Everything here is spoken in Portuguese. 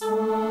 Song.